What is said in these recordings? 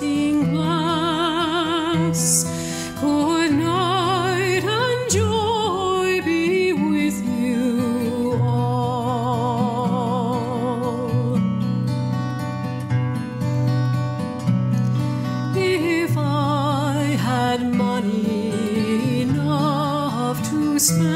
melting glass. Good night and joy be with you all. If I had money enough to spend.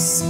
us